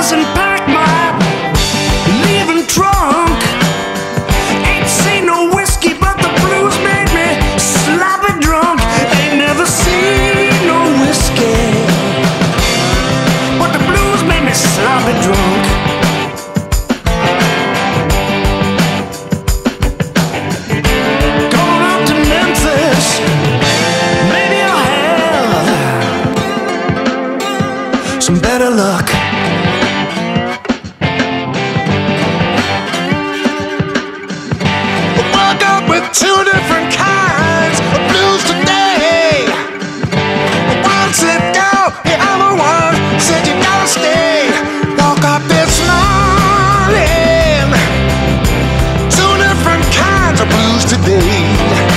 prison pack my. Ain't seen no whiskey, but the blues made me sloppy drunk. Ain't never seen no whiskey, but the blues made me sloppy drunk. better luck. The blues today.